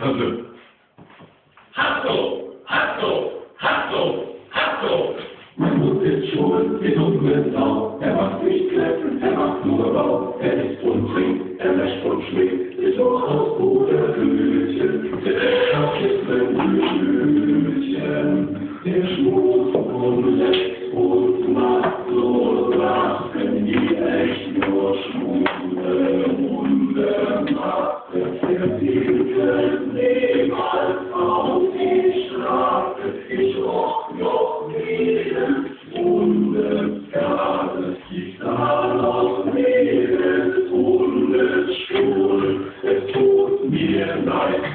Also, Hasso, Hasso, Hasso, Hasso. Man muss es schon, die dunkle Sau. Er macht nicht Kläffen, er macht nur Bau. Er isst und trinkt, er wäscht und schlägt. Ist auch aus guter es ein Blütchen. Der schmust und leckt und macht so Sachen, die echt nur schwule Hunde Detroit.